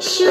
树。